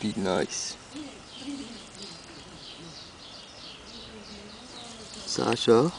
be nice. Sasha?